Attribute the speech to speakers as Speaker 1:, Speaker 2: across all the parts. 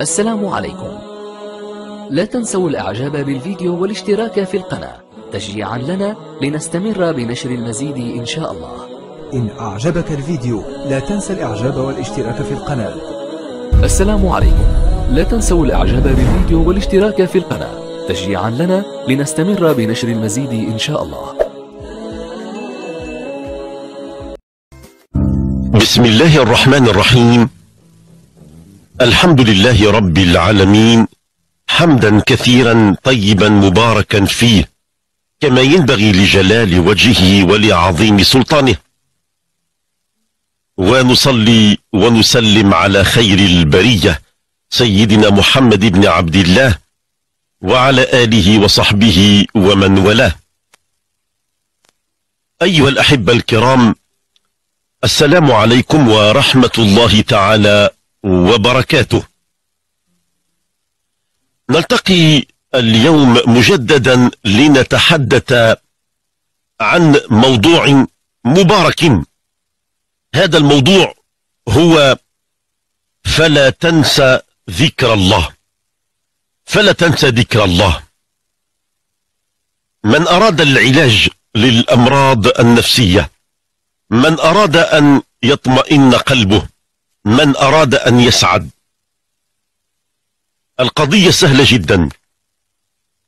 Speaker 1: السلام عليكم. لا تنسوا الإعجاب بالفيديو والاشتراك في القناة. تشجيعا لنا لنستمر بنشر المزيد إن شاء الله.
Speaker 2: إن أعجبك الفيديو لا تنسى الإعجاب والاشتراك في القناة.
Speaker 1: السلام عليكم. لا تنسوا الإعجاب بالفيديو والاشتراك في القناة. تشجيعا لنا لنستمر بنشر المزيد إن شاء الله.
Speaker 3: بسم الله الرحمن الرحيم. الحمد لله رب العالمين حمدا كثيرا طيبا مباركا فيه كما ينبغي لجلال وجهه ولعظيم سلطانه. ونصلي ونسلم على خير البرية سيدنا محمد بن عبد الله وعلى آله وصحبه ومن والاه. أيها الأحبة الكرام السلام عليكم ورحمة الله تعالى وبركاته. نلتقي اليوم مجددا لنتحدث عن موضوع مبارك. هذا الموضوع هو فلا تنسى ذكر الله. فلا تنسى ذكر الله. من أراد العلاج للأمراض النفسية من أراد أن يطمئن قلبه من أراد أن يسعد. القضية سهلة جدا.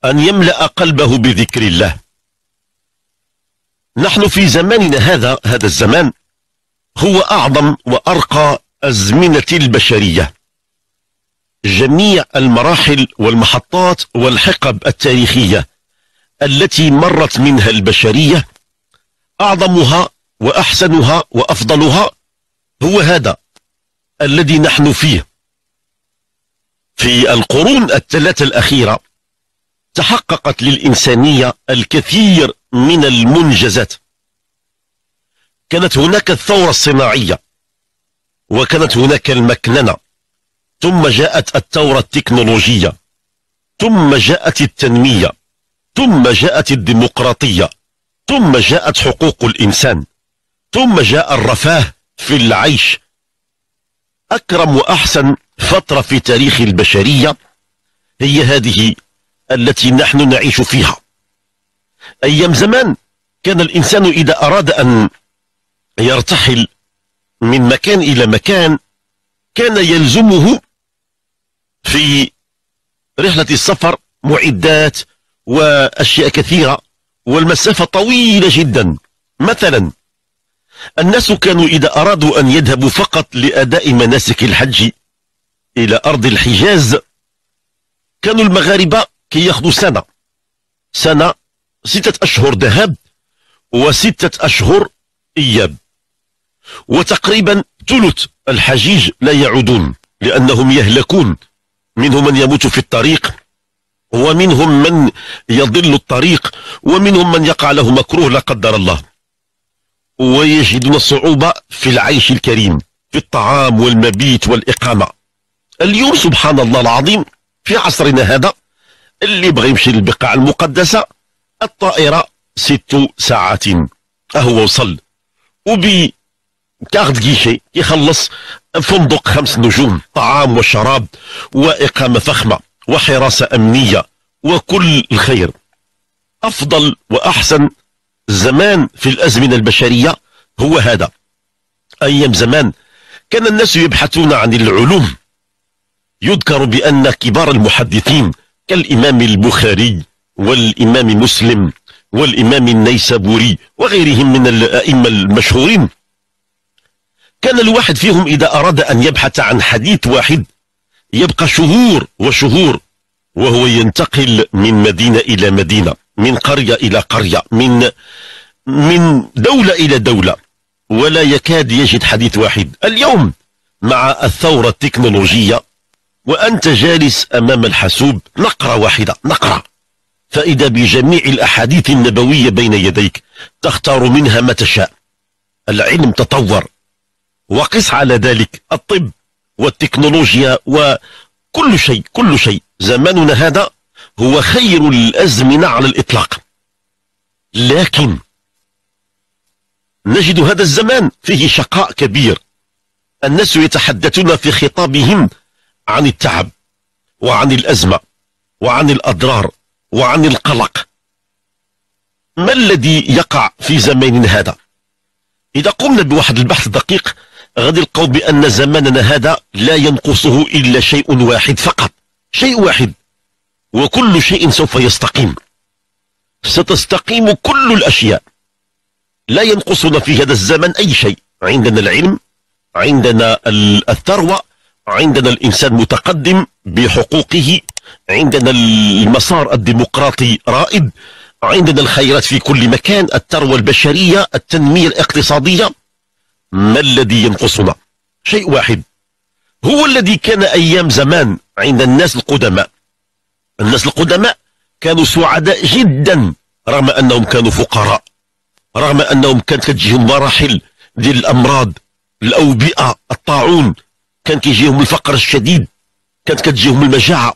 Speaker 3: أن يملأ قلبه بذكر الله. نحن في زماننا هذا هذا الزمان هو أعظم وأرقى أزمنة البشرية. جميع المراحل والمحطات والحقب التاريخية التي مرت منها البشرية أعظمها وأحسنها وأفضلها هو هذا. الذي نحن فيه. في القرون الثلاثة الأخيرة تحققت للإنسانية الكثير من المنجزات. كانت هناك الثورة الصناعية وكانت هناك المكننة ثم جاءت الثورة التكنولوجية ثم جاءت التنمية ثم جاءت الديمقراطية ثم جاءت حقوق الإنسان ثم جاء الرفاه في العيش. أكرم وأحسن فترة في تاريخ البشرية هي هذه التي نحن نعيش فيها. أيام زمان كان الإنسان إذا أراد أن يرتحل من مكان إلى مكان كان يلزمه في رحلة السفر معدات وأشياء كثيرة والمسافة طويلة جدا. مثلا الناس كانوا إذا أرادوا أن يذهبوا فقط لأداء مناسك الحج إلى أرض الحجاز كانوا المغاربة كي ياخذوا سنة. سنة ستة أشهر ذهاب وستة أشهر إياب. وتقريبا ثلث الحجيج لا يعودون لأنهم يهلكون. منهم من يموت في الطريق ومنهم من يضل الطريق ومنهم من يقع له مكروه لا قدر الله. ويجدون صعوبة في العيش الكريم في الطعام والمبيت والإقامة. اليوم سبحان الله العظيم في عصرنا هذا اللي بغى يمشي للبقاع المقدسة الطائرة ست ساعات. أهو وصل. وبي كارت جيشي يخلص فندق خمس نجوم طعام وشراب وإقامة فخمة وحراسة أمنية وكل الخير. أفضل وأحسن زمان في الأزمنة البشرية هو هذا. أيام زمان كان الناس يبحثون عن العلوم. يذكر بأن كبار المحدثين كالإمام البخاري والإمام مسلم والإمام النيسابوري وغيرهم من الأئمة المشهورين. كان الواحد فيهم إذا أراد أن يبحث عن حديث واحد يبقى شهور وشهور وهو ينتقل من مدينة إلى مدينة. من قرية إلى قرية من من دولة إلى دولة ولا يكاد يجد حديث واحد. اليوم مع الثورة التكنولوجية وأنت جالس أمام الحاسوب نقرة واحدة نقرة فإذا بجميع الأحاديث النبوية بين يديك تختار منها ما تشاء. العلم تطور. وقس على ذلك الطب والتكنولوجيا وكل شيء كل شيء. زماننا هذا هو خير الأزمنة على الإطلاق. لكن نجد هذا الزمان فيه شقاء كبير. الناس يتحدثون في خطابهم عن التعب وعن الأزمة وعن الأضرار وعن القلق. ما الذي يقع في زماننا هذا؟ إذا قمنا بواحد البحث دقيق غادي نلقاو بأن زماننا هذا لا ينقصه إلا شيء واحد فقط. شيء واحد. وكل شيء سوف يستقيم. ستستقيم كل الأشياء. لا ينقصنا في هذا الزمن أي شيء. عندنا العلم عندنا الثروة عندنا الإنسان متقدم بحقوقه عندنا المسار الديمقراطي رائد عندنا الخيرات في كل مكان الثروة البشرية التنمية الاقتصادية. ما الذي ينقصنا؟ شيء واحد. هو الذي كان أيام زمان عند الناس القدماء. الناس القدماء كانوا سعداء جدا رغم أنهم كانوا فقراء رغم أنهم كانت كتجيهم مراحل ديال الأمراض الأوبئة الطاعون كان كيجيهم الفقر الشديد كانت كتجيهم المجاعة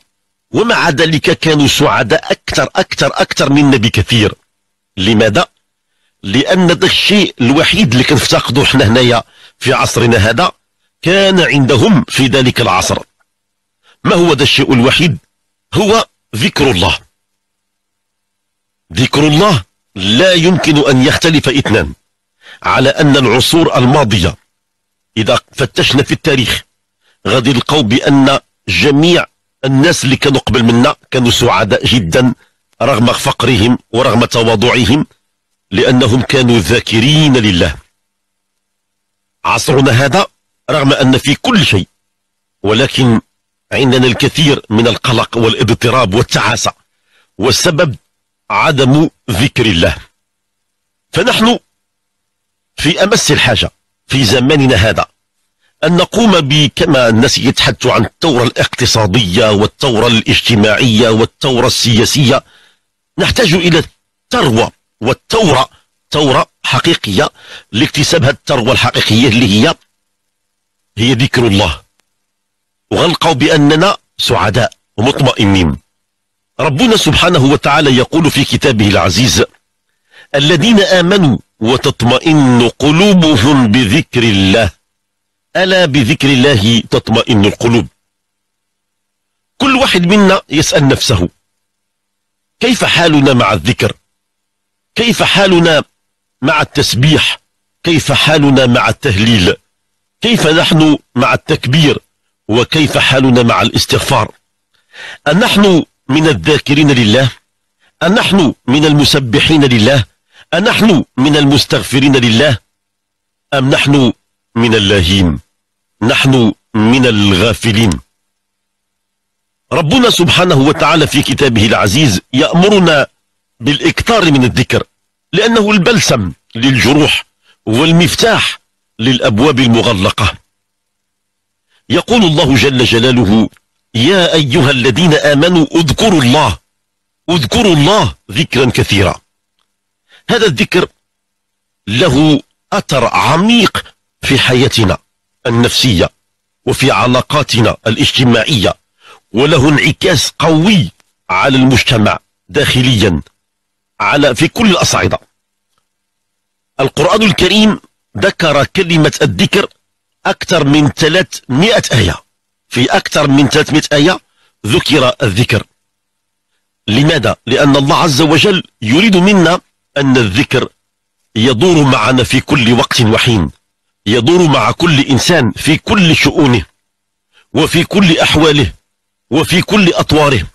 Speaker 3: ومع ذلك كانوا سعداء أكثر أكثر أكثر منا بكثير لماذا؟ لأن ذا الشيء الوحيد اللي كنفتقدو حنا هنايا في عصرنا هذا كان عندهم في ذلك العصر ما هو ذا الشيء الوحيد؟ هو ذكر الله. ذكر الله لا يمكن أن يختلف إثنان. على أن العصور الماضية إذا فتشنا في التاريخ غادي نلقاو بأن جميع الناس اللي كانوا قبل منا كانوا سعداء جدا رغم فقرهم ورغم تواضعهم لأنهم كانوا ذاكرين لله. عصرنا هذا رغم أن في كل شيء ولكن عندنا الكثير من القلق والاضطراب والتعاسة والسبب عدم ذكر الله. فنحن في أمس الحاجة في زماننا هذا أن نقوم بكما الناس يتحدثوا عن الثورة الاقتصادية والثورة الاجتماعية والثورة السياسية نحتاج إلى الثروة والثورة ثورة حقيقية. لاكتساب هذه الثروة الحقيقية اللي هي هي ذكر الله. وغنلقاو بأننا سعداء ومطمئنين. ربنا سبحانه وتعالى يقول في كتابه العزيز الذين آمنوا وتطمئن قلوبهم بذكر الله. ألا بذكر الله تطمئن القلوب؟ كل واحد منا يسأل نفسه كيف حالنا مع الذكر؟ كيف حالنا مع التسبيح؟ كيف حالنا مع التهليل؟ كيف نحن مع التكبير؟ وكيف حالنا مع الاستغفار؟ أنحن من الذاكرين لله؟ أنحن من المسبحين لله؟ أنحن من المستغفرين لله؟ أم نحن من اللاهين؟ نحن من الغافلين. ربنا سبحانه وتعالى في كتابه العزيز يأمرنا بالإكثار من الذكر لأنه البلسم للجروح والمفتاح للأبواب المغلقة. يقول الله جل جلاله يا أيها الذين آمنوا اذكروا الله اذكروا الله ذكرا كثيرا. هذا الذكر له أثر عميق في حياتنا النفسية وفي علاقاتنا الاجتماعية وله انعكاس قوي على المجتمع داخليا على في كل الأصعدة. القرآن الكريم ذكر كلمة الذكر أكثر من 300 آية. في أكثر من 300 آية ذكر الذكر. لماذا؟ لأن الله عز وجل يريد منا أن الذكر يدور معنا في كل وقت وحين. يدور مع كل إنسان في كل شؤونه وفي كل أحواله وفي كل أطواره.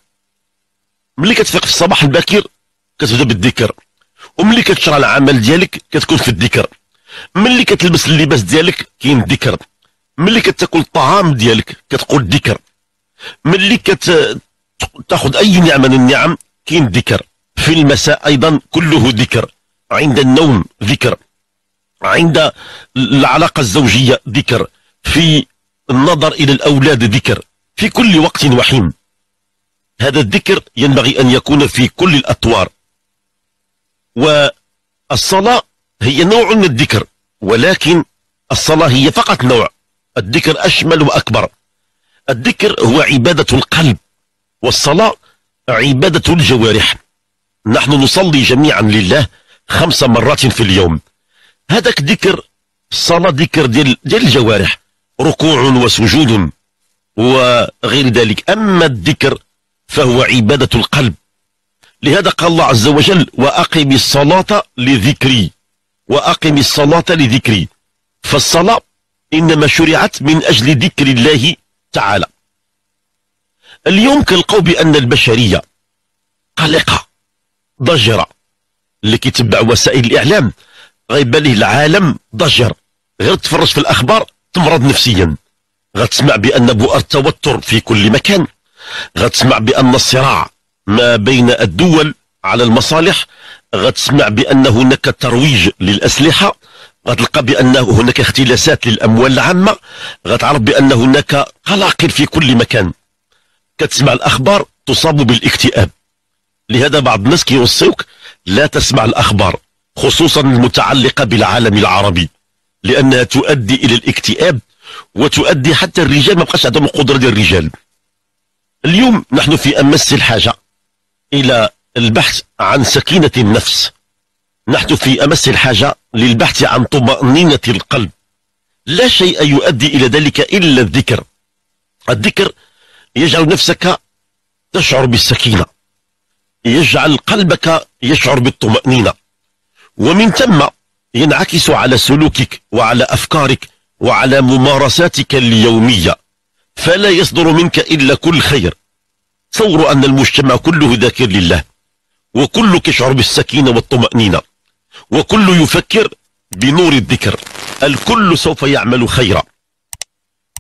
Speaker 3: ملي كتفيق في الصباح الباكر كتبدا بالذكر وملي كتشرع العمل ديالك كتكون في الذكر. ملي كتلبس اللباس ديالك كاين الذكر ملي كتاكل الطعام ديالك كتقول الذكر ملي كتاخذ أي نعمة من النعم كاين ذكر في المساء أيضا كله ذكر عند النوم ذكر عند العلاقة الزوجية ذكر في النظر إلى الأولاد ذكر في كل وقت وحين. هذا الذكر ينبغي أن يكون في كل الأطوار. والصلاة هي نوع من الذكر ولكن الصلاة هي فقط نوع. الذكر أشمل وأكبر. الذكر هو عبادة القلب والصلاة عبادة الجوارح. نحن نصلي جميعا لله خمس مرات في اليوم. هذاك ذكر الصلاة ذكر ديال, ديال الجوارح ركوع وسجود وغير ذلك. أما الذكر فهو عبادة القلب. لهذا قال الله عز وجل وأقم الصلاة لذكري. وأقم الصلاة لذكري. فالصلاة إنما شرعت من أجل ذكر الله تعالى. اليوم كنلقاو بأن البشرية قلقة ضجرة. اللي كيتبع وسائل الإعلام غيبان ليه العالم ضجر. غير تفرج في الأخبار تمرض نفسيا. غتسمع بأن بؤر التوتر في كل مكان. غتسمع بأن الصراع ما بين الدول على المصالح غتسمع بأن هناك ترويج للأسلحة غتلقى بأن هناك اختلاسات للأموال العامة غتعرف بأن هناك قلاقل في كل مكان. كتسمع الأخبار تصاب بالاكتئاب. لهذا بعض الناس كيوصيوك لا تسمع الأخبار خصوصا المتعلقة بالعالم العربي لأنها تؤدي إلى الاكتئاب وتؤدي حتى الرجال ما بقاش عندهم القدرة ديال الرجال. اليوم نحن في أمس الحاجة إلى البحث عن سكينة النفس. نحن في أمس الحاجة للبحث عن طمأنينة القلب. لا شيء يؤدي إلى ذلك إلا الذكر. الذكر يجعل نفسك تشعر بالسكينة. يجعل قلبك يشعر بالطمأنينة. ومن ثم ينعكس على سلوكك وعلى أفكارك وعلى ممارساتك اليومية. فلا يصدر منك إلا كل خير. تصوروا أن المجتمع كله ذاكر لله. وكل يشعر بالسكينة والطمأنينة وكل يفكر بنور الذكر الكل سوف يعمل خيرا.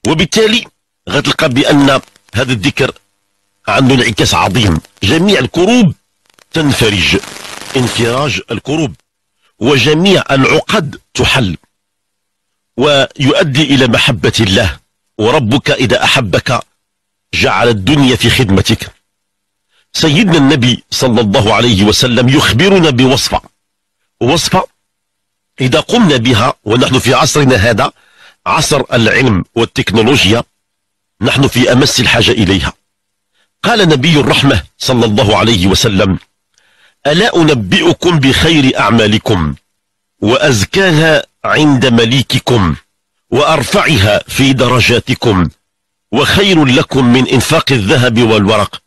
Speaker 3: وبالتالي غتلقى بأن هذا الذكر عنده انعكاس عظيم. جميع الكروب تنفرج انفراج الكروب وجميع العقد تحل ويؤدي إلى محبة الله. وربك إذا أحبك جعل الدنيا في خدمتك. سيدنا النبي صلى الله عليه وسلم يخبرنا بوصفة. وصفة إذا قمنا بها ونحن في عصرنا هذا عصر العلم والتكنولوجيا نحن في أمس الحاجة إليها. قال نبي الرحمة صلى الله عليه وسلم ألا أنبئكم بخير أعمالكم وأزكاها عند مليككم وأرفعها في درجاتكم وخير لكم من إنفاق الذهب والورق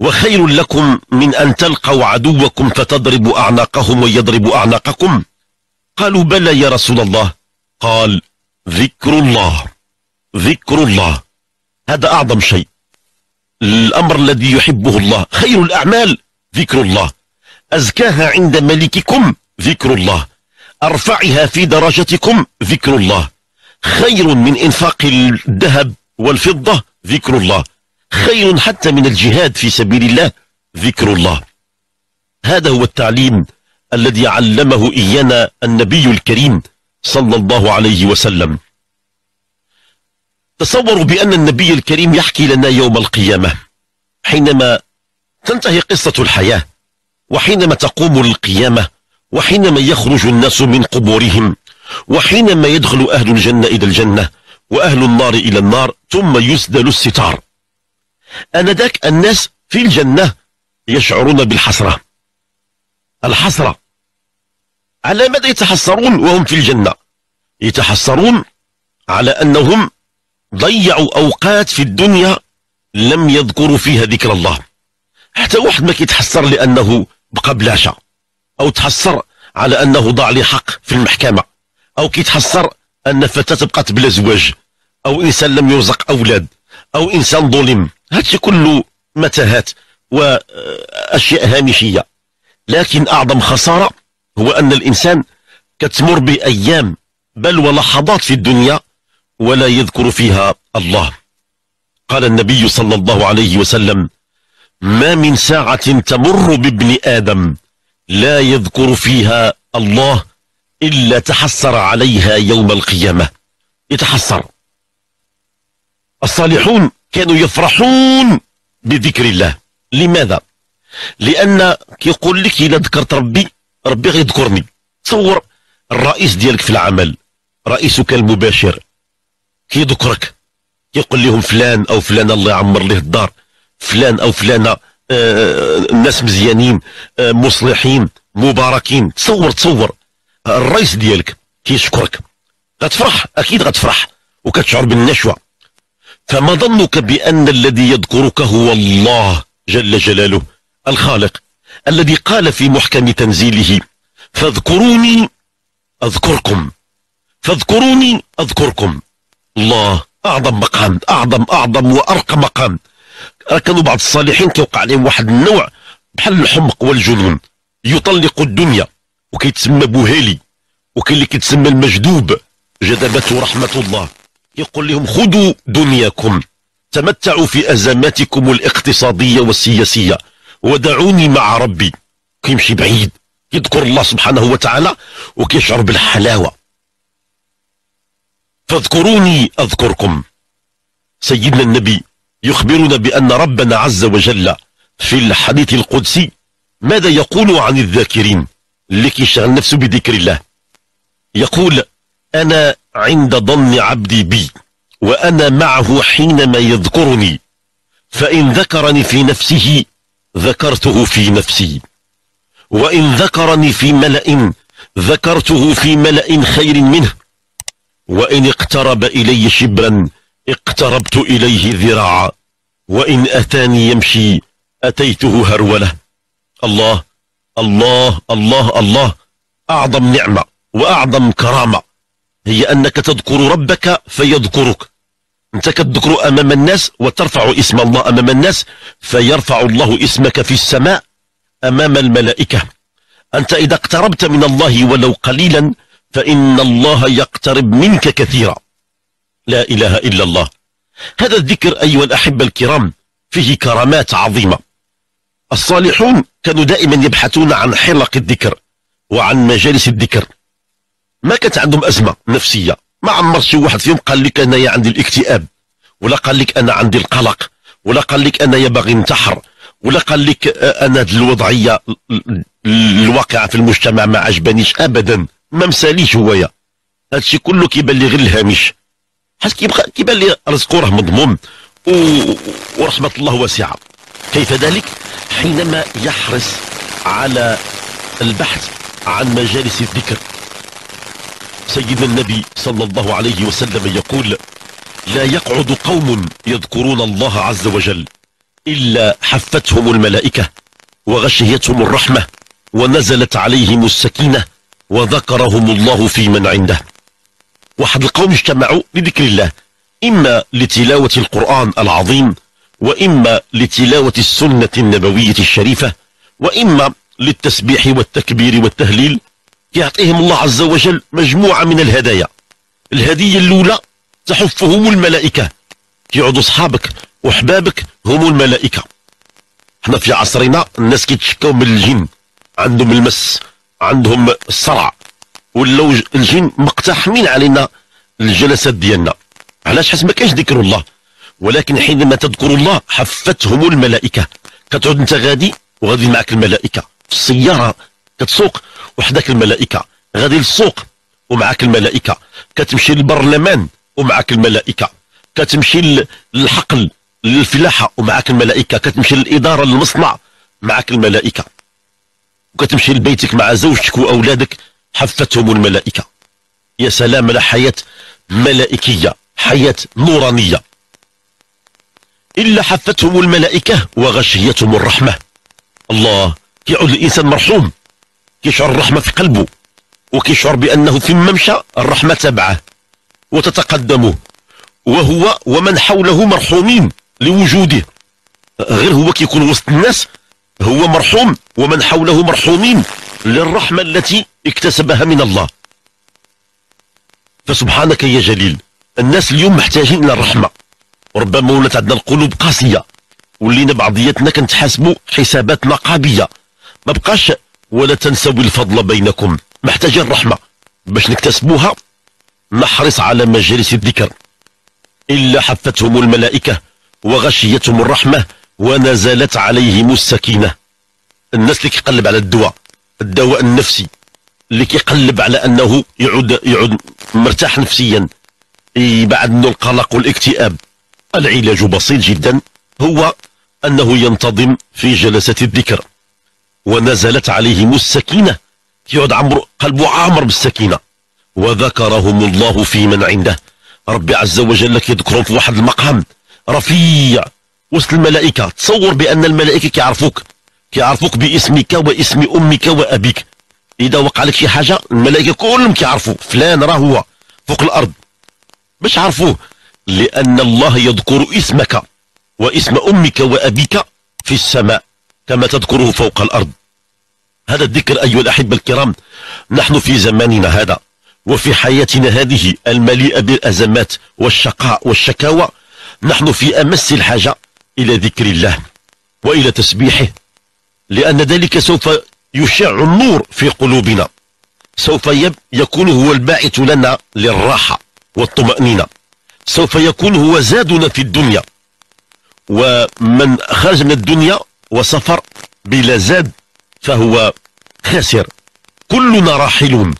Speaker 3: وخير لكم من أن تلقوا عدوكم فتضربوا أعناقهم ويضربوا أعناقكم. قالوا بلى يا رسول الله. قال ذكر الله ذكر الله. هذا أعظم شيء. الأمر الذي يحبه الله. خير الأعمال ذكر الله. أزكاها عند ملككم ذكر الله. أرفعها في درجتكم ذكر الله. خير من إنفاق الذهب والفضة ذكر الله. خير حتى من الجهاد في سبيل الله. ذكر الله. هذا هو التعليم الذي علمه إيانا النبي الكريم صلى الله عليه وسلم. تصوروا بأن النبي الكريم يحكي لنا يوم القيامة. حينما تنتهي قصة الحياة وحينما تقوم القيامة وحينما يخرج الناس من قبورهم وحينما يدخل أهل الجنة إلى الجنة وأهل النار إلى النار ثم يسدل الستار. أنذاك الناس في الجنة يشعرون بالحسرة. الحسرة. على ماذا يتحسرون وهم في الجنة؟ يتحسرون على أنهم ضيعوا أوقات في الدنيا لم يذكروا فيها ذكر الله. حتى واحد ما كيتحسر لأنه بقى بلاشا أو تحسر على أنه ضاع لي حق في المحكمة أو كيتحسر أن فتاة بقات بلا زواج أو إنسان لم يرزق أولاد. أو إنسان ظلم. هادشي كله متاهات وأشياء هامشية. لكن أعظم خسارة هو أن الإنسان كتمر بأيام بل ولحظات في الدنيا ولا يذكر فيها الله. قال النبي صلى الله عليه وسلم ما من ساعة تمر بابن آدم لا يذكر فيها الله إلا تحسر عليها يوم القيامة. يتحسر. الصالحون كانوا يفرحون بذكر الله. لماذا؟ لأن كيقول لك إذا ذكرت ربي ربي غيذكرني تصور الرئيس ديالك في العمل رئيسك المباشر كيذكرك كيقول لهم فلان أو فلان الله يعمر له الدار فلان أو فلانة آه الناس مزيانين آه مصلحين مباركين. تصور تصور الرئيس ديالك كيشكرك. غتفرح؟ أكيد غتفرح. وكتشعر بالنشوة. فما ظنك بأن الذي يذكرك هو الله جل جلاله؟ الخالق الذي قال في محكم تنزيله فاذكروني أذكركم فاذكروني أذكركم. الله أعظم مقام أعظم أعظم وأرقى مقام. كانوا بعض الصالحين كيوقع عليهم واحد النوع بحال الحمق والجنون يطلق الدنيا وكيتسمى بوهيلي وكاين اللي كيتسمى المجدوب جذبته رحمة الله. يقول لهم خذوا دنياكم تمتعوا في أزماتكم الاقتصادية والسياسية ودعوني مع ربي. كيمشي بعيد يذكر الله سبحانه وتعالى وكيشعر بالحلاوة. فاذكروني أذكركم. سيدنا النبي يخبرنا بأن ربنا عز وجل في الحديث القدسي ماذا يقول عن الذاكرين؟ اللي كيشغل نفسه بذكر الله. يقول أنا عند ظن عبدي بي وأنا معه حينما يذكرني. فإن ذكرني في نفسه ذكرته في نفسي. وإن ذكرني في ملأ ذكرته في ملأ خير منه. وإن اقترب إلي شبرا اقتربت إليه ذراعا. وإن أتاني يمشي أتيته هرولة. الله الله الله الله أعظم نعمة وأعظم كرامة. هي أنك تذكر ربك فيذكرك. أنت كتذكر أمام الناس وترفع اسم الله أمام الناس فيرفع الله اسمك في السماء أمام الملائكة. أنت إذا اقتربت من الله ولو قليلا فإن الله يقترب منك كثيرا. لا إله إلا الله. هذا الذكر أيها الأحبة الكرام فيه كرامات عظيمة. الصالحون كانوا دائما يبحثون عن حلق الذكر وعن مجالس الذكر. ما كانت عندهم أزمة نفسية. ما عمر شي واحد فيهم قال لك أنا عندي الاكتئاب ولا قال لك أنا عندي القلق ولا قال لك أنا يبغي انتحر ولا قال لك أنا الوضعية الواقعة في المجتمع ما عجبانيش أبدا. ما مساليش هوايا هادشي كله كيبان لي غير الهامش. حيت كيبقى كيبان لي رزقه راه مضمون و... ورحمة الله واسعة. كيف ذلك؟ حينما يحرص على البحث عن مجالس الذكر. سيدنا النبي صلى الله عليه وسلم يقول لا يقعد قوم يذكرون الله عز وجل إلا حفتهم الملائكة وغشيتهم الرحمة ونزلت عليهم السكينة وذكرهم الله في من عنده. واحد القوم اجتمعوا لذكر الله إما لتلاوة القرآن العظيم وإما لتلاوة السنة النبوية الشريفة وإما للتسبيح والتكبير والتهليل يعطيهم الله عز وجل مجموعة من الهدايا. الهدية الأولى تحفهم الملائكة. يعودوا أصحابك وحبابك هم الملائكة. إحنا في عصرنا الناس كيتشكوا من الجن. عندهم المس عندهم الصرع. ولاو الجن مقتحمين علينا الجلسات ديالنا. علاش؟ حيت ما كاينش ذكر الله. ولكن حينما تذكر الله حفتهم الملائكة. كتعود أنت غادي وغادي معك الملائكة. في السيارة كتسوق وحدك الملائكة. غادي للسوق ومعك الملائكة. كتمشي للبرلمان ومعك الملائكة. كتمشي للحقل للفلاحة ومعك الملائكة. كتمشي للإدارة للمصنع معك الملائكة. وكتمشي لبيتك مع زوجتك وأولادك حفتهم الملائكة. يا سلام على حياة ملائكية حياة نورانية. إلا حفتهم الملائكة وغشيتهم الرحمة. الله كيعود الإنسان مرحوم. كيشعر الرحمة في قلبه وكيشعر بأنه ثم مشى الرحمة تبعه وتتقدمه وهو ومن حوله مرحومين لوجوده. غير هو كيكون وسط الناس هو مرحوم ومن حوله مرحومين للرحمة التي اكتسبها من الله. فسبحانك يا جليل الناس اليوم محتاجين إلى الرحمة. وربما ولات عندنا القلوب قاسية ولينا بعضياتنا كنتحاسبوا حسابات نقابية ما بقاش ولا تنسوا الفضل بينكم. محتاجين الرحمة. باش نكتسبوها نحرص على مجالس الذكر. إلا حفتهم الملائكة وغشيتهم الرحمة ونزلت عليهم السكينة. الناس اللي كيقلب على الدواء الدواء النفسي اللي كيقلب على أنه يعود, يعود مرتاح نفسيا. يبعد منه القلق والاكتئاب. العلاج بسيط جدا. هو أنه ينتظم في جلسة الذكر. ونزلت عليهم السكينة. يعود عمر قلبه عامر بالسكينة. وذكرهم الله في من عنده. ربي عز وجل كيذكرهم في واحد المقام. رفيع. وسط الملائكة. تصور بأن الملائكة كيعرفوك كيعرفوك باسمك واسم أمك وأبيك. إذا وقع لك شي حاجة الملائكة كلهم كيعرفوا فلان راه هو. فوق الأرض. باش عرفوه؟ لأن الله يذكر اسمك واسم أمك وأبيك في السماء. كما تذكره فوق الأرض. هذا الذكر أيها الأحبة الكرام نحن في زماننا هذا وفي حياتنا هذه المليئة بالأزمات والشقاء والشكاوى نحن في أمس الحاجة إلى ذكر الله وإلى تسبيحه لأن ذلك سوف يشع النور في قلوبنا سوف يكون هو الباعث لنا للراحة والطمأنينة سوف يكون هو زادنا في الدنيا ومن خرج من الدنيا وسفر بلا زاد فهو خاسر. كلنا راحلون.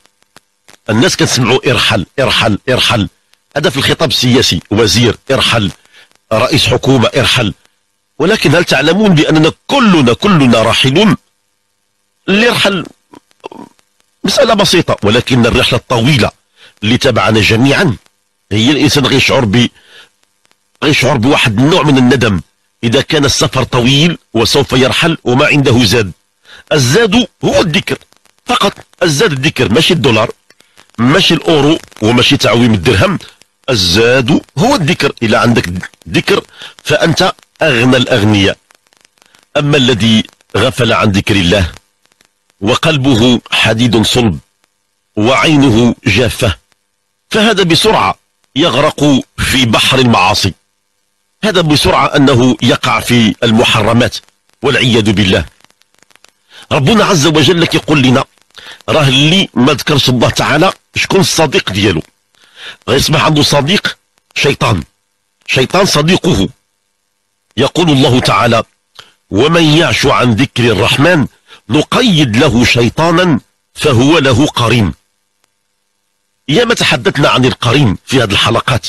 Speaker 3: الناس كتسمعوا إرحل إرحل إرحل. هذا في الخطاب السياسي وزير إرحل. رئيس حكومة إرحل. ولكن هل تعلمون بأننا كلنا كلنا راحلون؟ اللي يرحل مسألة بسيطة ولكن الرحلة الطويلة اللي تبعنا جميعا. هي الإنسان غيشعر ب غيشعر بواحد النوع من الندم. إذا كان السفر طويل وسوف يرحل وما عنده زاد. الزاد هو الذكر. فقط الزاد الذكر ماشي الدولار ماشي الأورو وماشي تعويم الدرهم الزاد هو الذكر. إذا عندك ذكر فأنت أغنى الأغنياء. أما الذي غفل عن ذكر الله وقلبه حديد صلب وعينه جافة فهذا بسرعة يغرق في بحر المعاصي. هذا بسرعة أنه يقع في المحرمات والعياذ بالله. ربنا عز وجل يقول لنا راه اللي ما ذكرش الله تعالى شكون الصديق ديالو؟ غيصبح عنده صديق شيطان شيطان صديقه. يقول الله تعالى ومن يعش عن ذكر الرحمن نقيد له شيطانا فهو له قرين. ياما تحدثنا عن القرين في هذه الحلقات.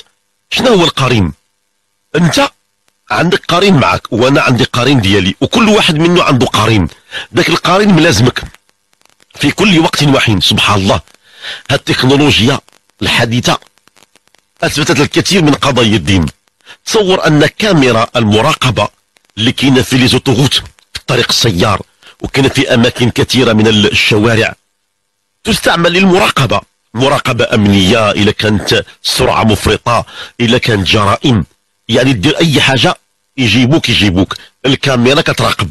Speaker 3: شنو هو القرين؟ أنت عندك قرين معك وأنا عندي قرين ديالي وكل واحد منه عنده قرين. ذاك القرين ملازمك. في كل وقت وحين سبحان الله. التكنولوجيا الحديثة أثبتت الكثير من قضايا الدين. تصور أن كاميرا المراقبة اللي كاينة في les autoroutes في الطريق السيار وكاينة في أماكن كثيرة من الشوارع تستعمل للمراقبة. مراقبة أمنية إذا كانت سرعة مفرطة إذا كانت جرائم. يعني دير أي حاجة يجيبوك يجيبوك. الكاميرا كتراقب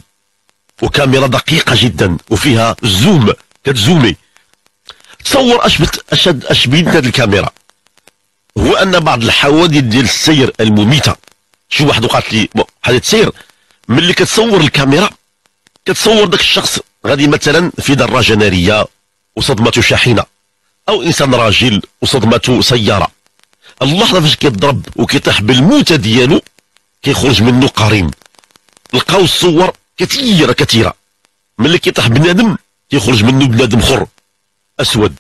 Speaker 3: وكاميرا دقيقة جدا وفيها زوم كتزومي تصور أش اشد أش هذه الكاميرا. هو أن بعض الحوادث ديال السير المميتة. شي واحد وقعت لي حادث سير ملي كتصور الكاميرا كتصور داك الشخص غادي مثلا في دراجة نارية وصدمته شاحنة أو إنسان راجل وصدمته سيارة. اللحظة فاش كيضرب وكيطيح بالموتة ديالو كيخرج منه قرين. لقاو الصور كثيرة كثيرة. ملي كيطيح بنادم كيخرج منه بنادم اخر أسود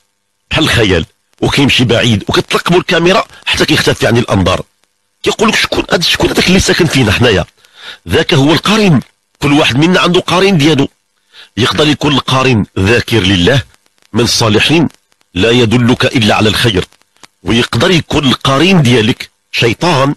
Speaker 3: بحال الخيال. وكيمشي بعيد وكتلقموا الكاميرا حتى كيختفي عن الأنظار. كيقول لك شكون هذا شكون هذاك اللي ساكن فينا حنايا؟ ذاك هو القرين. كل واحد منا عنده قرين ديالو. يقدر يكون القرين ذاكر لله من الصالحين لا يدلك إلا على الخير. ويقدر يكون القرين ديالك شيطان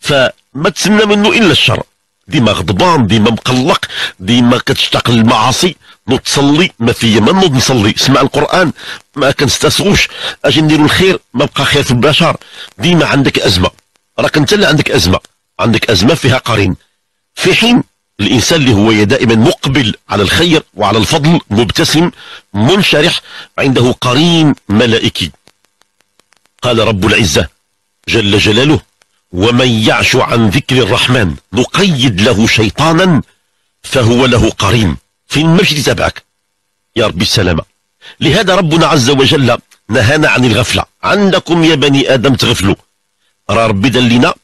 Speaker 3: فما تسنى منه إلا الشر. ديما غضبان ديما مقلق ديما كتشتاق للمعاصي. نوض تصلي ما فيا ما نوض نصلي. سمع القرآن ما كنستسغوش. أجي نديرو الخير ما بقى خير في البشر. ديما عندك أزمة. راك أنت اللي عندك أزمة. عندك أزمة فيها قرين. في حين الإنسان اللي هو دائما مقبل على الخير وعلى الفضل مبتسم منشرح عنده قرين ملائكي. قال رب العزة جل جلاله ومن يعش عن ذكر الرحمن نقيد له شيطانا فهو له قرين في المجد تبعك. يا رب السلامة. لهذا ربنا عز وجل نهانا عن الغفلة. عندكم يا بني آدم تغفلوا. راه ربي دلنا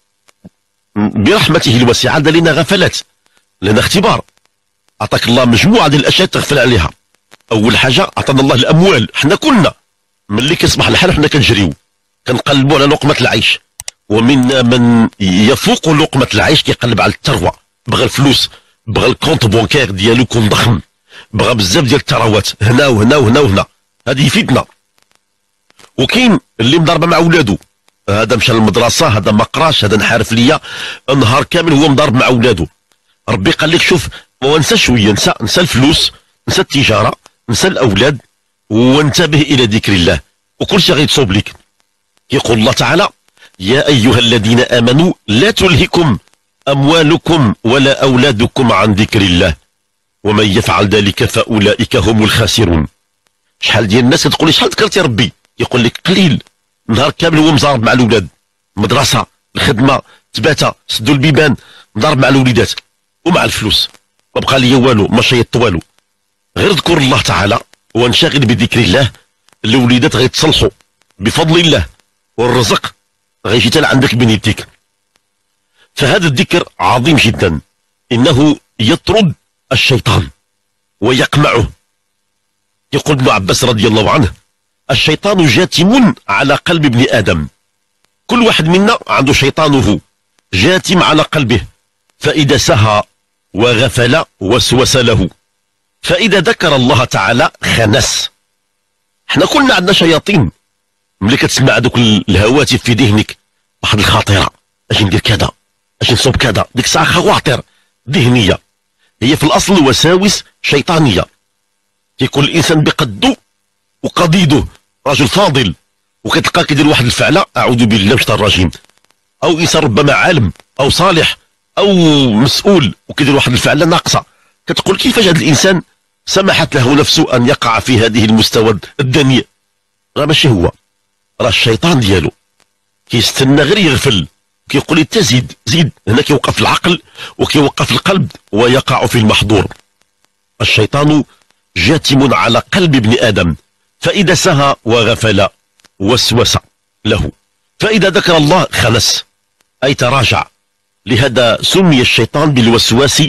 Speaker 3: برحمته الواسعة دلنا غفلات لنا اختبار. أعطاك الله مجموعة ديال الأشياء تغفل عليها. أول حاجة أعطانا الله الأموال. حنا كلنا ملي كيصبح الحال حنا كنجريو. كنقلبوا على لقمة العيش. ومنا من يفوق لقمة العيش كيقلب على الثروة بغى الفلوس بغى ال compte bancaire ديالو يكون ضخم. بغى بزاف ديال الثروات هنا وهنا وهنا وهنا. هذه فتنة. وكاين اللي مضربة مع ولادو. هذا مشى للمدرسة هذا ما قراش هذا نحارف ليا. النهار كامل هو مضارب مع اولاده ربي قال لك شوف وانسى شوية نسى نسى الفلوس نسى التجارة نسى الأولاد. وانتبه إلى ذكر الله. وكل شيء غيتصوب لك يقول الله تعالى يا أيها الذين آمنوا لا تلهكم أموالكم ولا أولادكم عن ذكر الله ومن يفعل ذلك فأولئك هم الخاسرون. شحال ديال الناس تقول لي شحال ذكرتي ربي؟ يقول لك قليل نهار كامل هو مزارب مع الأولاد مدرسة الخدمة تباتا سدوا البيبان مضارب مع الوليدات ومع الفلوس. ما بقى لي والو ما شيط والو. غير ذكر الله تعالى وانشغل بذكر الله الوليدات غيتصلحوا بفضل الله. والرزق غيجي تال عندك بين يديك. فهذا الذكر عظيم جدا. إنه يطرد الشيطان ويقمعه. يقول ابن عباس رضي الله عنه الشيطان جاتم على قلب ابن آدم. كل واحد منا عنده شيطانه جاتم على قلبه. فإذا سهى وغفل وسوس له. فإذا ذكر الله تعالى خنس. إحنا كلنا عندنا شياطين. ملي كتسمع دوك الهواتف في ذهنك واحد الخاطره أجي ندير كذا؟ أجي نصوب كذا؟ ديك الساعة خواطر ذهنية. هي في الأصل وساوس شيطانية. كيكون الإنسان بقدو وقضيده رجل فاضل وكتلقاه كيدير واحد الفعله أعوذ بالله من الشيطان الرجيم. أو إنسان ربما عالم أو صالح أو مسؤول وكيدير واحد الفعله ناقصة. كتقول كيفاش هذا الإنسان سمحت له نفسه أن يقع في هذه المستوى الدنيء راه ماشي هو. راه الشيطان ديالو. كيستنى غير يغفل. كيقول لي تزيد زيد هنا كيوقف العقل وكيوقف القلب ويقع في المحظور. الشيطان جاتم على قلب ابن آدم. فإذا سهى وغفل وسوس له. فإذا ذكر الله خنس أي تراجع. لهذا سمي الشيطان بالوسواس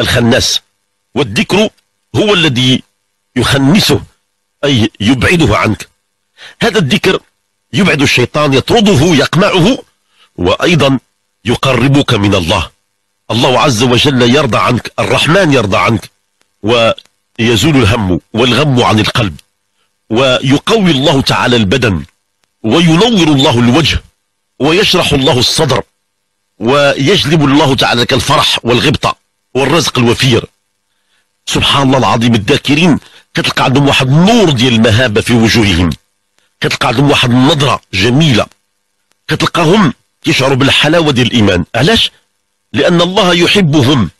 Speaker 3: الخناس. والذكر هو الذي يخنسه أي يبعده عنك. هذا الذكر يبعد الشيطان يطرده يقمعه وأيضا يقربك من الله. الله عز وجل يرضى عنك الرحمن يرضى عنك ويزول الهم والغم عن القلب ويقوي الله تعالى البدن وينور الله الوجه ويشرح الله الصدر ويجلب الله تعالى لك الفرح والغبطة والرزق الوفير. سبحان الله العظيم الذاكرين كتلقى عندهم واحد النور ديال المهابة في وجوههم. كتلقى عندهم واحد النظرة جميلة. كتلقاهم يشعروا بالحلاوة ديال الإيمان. علاش؟ لأن الله يحبهم.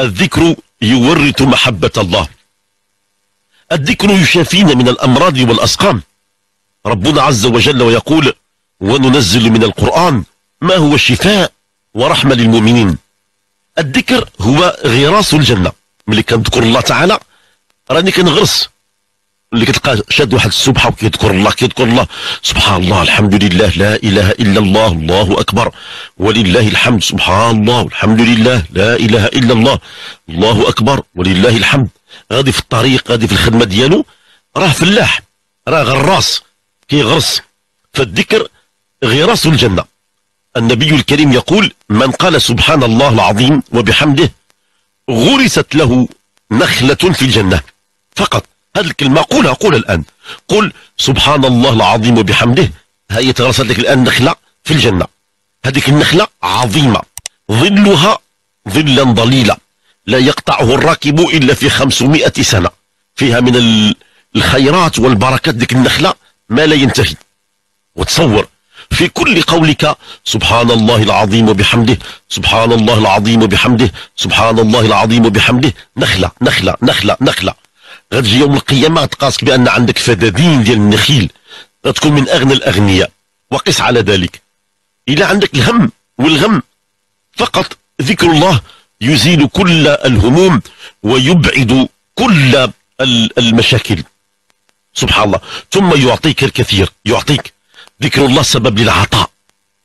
Speaker 3: الذكر يورث محبة الله. الذكر يشافينا من الأمراض والأسقام. ربنا عز وجل ويقول وننزل من القرآن ما هو شفاء ورحمة للمؤمنين. الذكر هو غراس الجنة. ملي كنذكر الله تعالى. راني كنغرس. اللي كتلقى شاد واحد السبحه وكيذكر الله كيذكر الله. سبحان الله الحمد لله لا إله إلا الله الله أكبر. ولله الحمد سبحان الله الحمد لله لا إله إلا الله الله أكبر ولله الحمد. غادي في الطريق غادي في الخدمة ديالو راه فلاح راه غراس كيغرس. فالذكر غراس الجنة. النبي الكريم يقول من قال سبحان الله العظيم وبحمده غرست له نخلة في الجنة. فقط. هذه الكلمة. قولها قولها الآن. قل سبحان الله العظيم وبحمده. هي تغرست لك الآن نخلة في الجنة. هذه النخلة عظيمة. ظلها ظلا ضليلا لا يقطعه الراكب إلا في خمسمائة سنة. فيها من الخيرات والبركات ديك النخلة ما لا ينتهي. وتصور في كل قولك سبحان الله العظيم وبحمده سبحان الله العظيم وبحمده سبحان الله العظيم وبحمده. نخلة نخلة نخلة نخلة. غتجي يوم القيامة غتقاسك بأن عندك فدادين ديال النخيل. غتكون من أغنى الأغنياء. وقس على ذلك. إلى عندك الهم والغم. فقط ذكر الله يزيل كل الهموم ويبعد كل المشاكل. سبحان الله. ثم يعطيك الكثير. يعطيك. ذكر الله سبب للعطاء.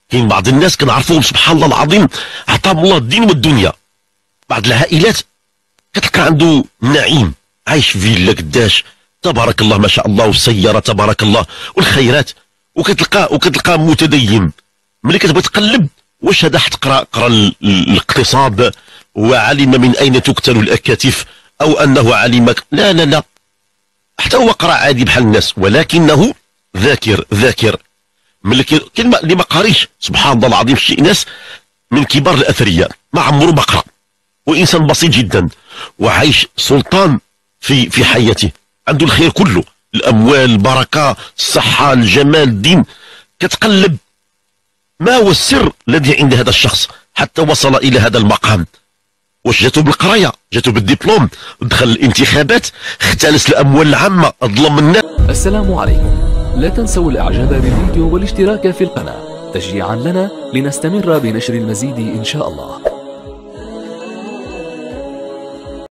Speaker 3: كاين بعض الناس كنعرفوهم سبحان الله العظيم. عطاهم الله الدين والدنيا. بعض العائلات كتلقى عنده نعيم. عايش في فيلا قداش. تبارك الله ما شاء الله والسيارة تبارك الله والخيرات. وكتلقى وكتلقى متدين. ملي كتبغي تقلب واش هذا حتقرا قرأ الاقتصاد. وعلم من أين تقتل الأكاتف؟ أو أنه علم لا لا لا. حتى هو قرأ عادي بحال الناس. ولكنه ذاكر ذاكر. ملي كاين اللي ما قاريش. سبحان الله العظيم شي ناس من كبار الأثرياء. ما عمره ما قرأ. وإنسان بسيط جدا. وعايش سلطان في في حياته. عنده الخير كله. الأموال البركة الصحة الجمال الدين. كتقلب. ما هو السر الذي عند هذا الشخص؟ حتى وصل إلى هذا المقام. واش جاتو بالقراية؟ جاتو بالدبلوم. دخل الانتخابات. اختلس الأموال العامة. ظلم الناس.
Speaker 1: السلام عليكم. لا تنسوا الإعجاب بالفيديو والاشتراك في القناة. تشجيعا لنا لنستمر بنشر المزيد إن شاء الله.